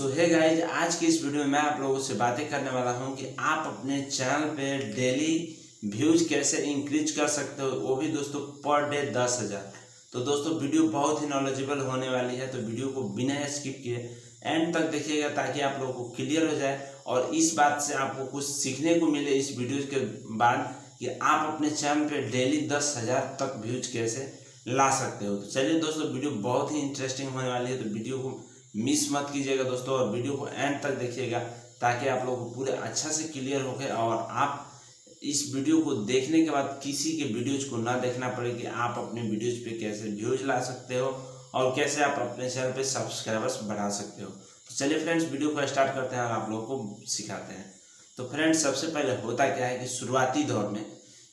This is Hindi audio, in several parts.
सो है गाइज़ आज की इस वीडियो में मैं आप लोगों से बातें करने वाला हूँ कि आप अपने चैनल पे डेली व्यूज़ कैसे इंक्रीज कर सकते हो, वो भी दोस्तों पर डे दस हज़ार। तो दोस्तों, वीडियो बहुत ही नॉलेजेबल होने वाली है तो वीडियो को बिना स्किप किए एंड तक देखिएगा ताकि आप लोगों को क्लियर हो जाए और इस बात से आपको कुछ सीखने को मिले इस वीडियो के बाद कि आप अपने चैनल पे डेली दस हज़ार तक व्यूज़ कैसे ला सकते हो। तो चलिए दोस्तों, वीडियो बहुत ही इंटरेस्टिंग होने वाली है तो वीडियो को मिस मत कीजिएगा दोस्तों और वीडियो को एंड तक देखिएगा, ताकि आप लोग को पूरे अच्छा से क्लियर हो गए और आप इस वीडियो को देखने के बाद किसी के वीडियोज़ को ना देखना पड़े कि आप अपने वीडियोज़ पे कैसे व्यूज़ ला सकते हो और कैसे आप अपने चैनल पे सब्सक्राइबर्स बढ़ा सकते हो। तो चलिए फ्रेंड्स, वीडियो को स्टार्ट करते हैं और आप लोगों को सिखाते हैं। तो फ्रेंड्स, सबसे पहले होता क्या है कि शुरुआती दौर में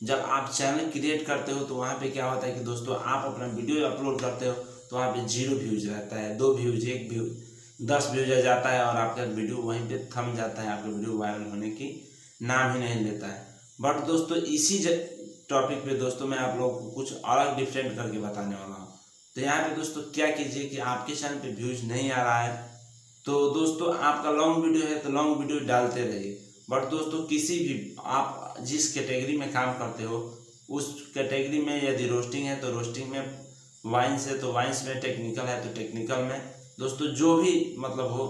जब आप चैनल क्रिएट करते हो तो वहाँ पे क्या होता है कि दोस्तों, आप अपना वीडियो अपलोड करते हो तो वहाँ पे ज़ीरो व्यूज़ रहता है, दो व्यूज़ एक व्यूज़ दस व्यूज़ आ जाता है और आपका वीडियो वहीं पे थम जाता है, आपका वीडियो वायरल होने की नाम ही नहीं लेता है। बट दोस्तों, इसी टॉपिक पे दोस्तों मैं आप लोगों को कुछ अलग डिफरेंट करके बताने वाला हूँ। तो यहाँ पे दोस्तों क्या कीजिए कि आपके चैनल पे व्यूज़ नहीं आ रहा है तो दोस्तों आपका लॉन्ग वीडियो है तो लॉन्ग वीडियो डालते रहिए। बट दोस्तों, किसी भी, आप जिस कैटेगरी में काम करते हो, उस कैटेगरी में यदि रोस्टिंग है तो रोस्टिंग में वाइन्स है तो वाइन्स में टेक्निकल है तो टेक्निकल में। दोस्तों, जो भी मतलब हो,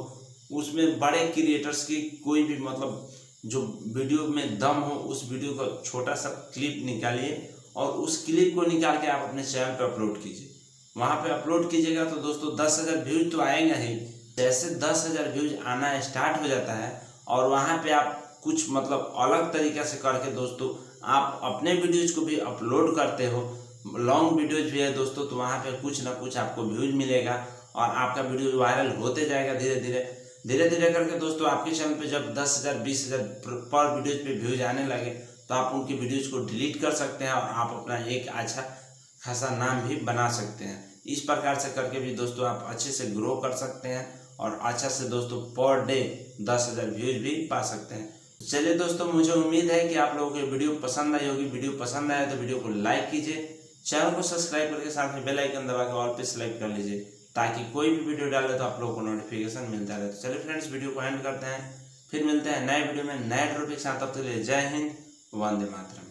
उसमें बड़े क्रिएटर्स की कोई भी मतलब जो वीडियो में दम हो, उस वीडियो का छोटा सा क्लिप निकालिए और उस क्लिप को निकाल के आप अपने चैनल पर अपलोड कीजिए। वहाँ पे अपलोड कीजिएगा तो दोस्तों, दस हज़ार व्यूज़ तो आएगा ही। जैसे दस हज़ार व्यूज़ आना स्टार्ट हो जाता है और वहाँ पे आप कुछ मतलब अलग तरीके से करके दोस्तों, आप अपने वीडियोज़ को भी अपलोड करते हो। लॉन्ग वीडियोज़ भी है दोस्तों तो वहाँ पे कुछ ना कुछ आपको व्यूज़ मिलेगा और आपका वीडियो वायरल होते जाएगा धीरे धीरे धीरे धीरे करके दोस्तों, आपके चैनल पे जब दस हज़ार, बीस हज़ार पर वीडियोज़ पे व्यूज़ आने लगे तो आप उनकी वीडियोज़ को डिलीट कर सकते हैं और आप अपना एक अच्छा खासा नाम भी बना सकते हैं। इस प्रकार से करके भी दोस्तों, आप अच्छे से ग्रो कर सकते हैं और अच्छा से दोस्तों पर डे दस हज़ार व्यूज़ भी पा सकते हैं। चलिए दोस्तों, मुझे उम्मीद है कि आप लोगों को वीडियो पसंद आई होगी। वीडियो पसंद आया तो वीडियो को लाइक कीजिए, चैनल को सब्सक्राइब करके साथ में बेल आइकन दबा के ऑल पे सेलेक्ट कर लीजिए, ताकि कोई भी वीडियो डाले तो आप लोगों को नोटिफिकेशन मिलता रहे। तो चलिए फ्रेंड्स वीडियो को एंड करते हैं। फिर मिलते हैं नए वीडियो में, नए टॉपिक साथ। तब तक जय हिंद, वंदे मातरम।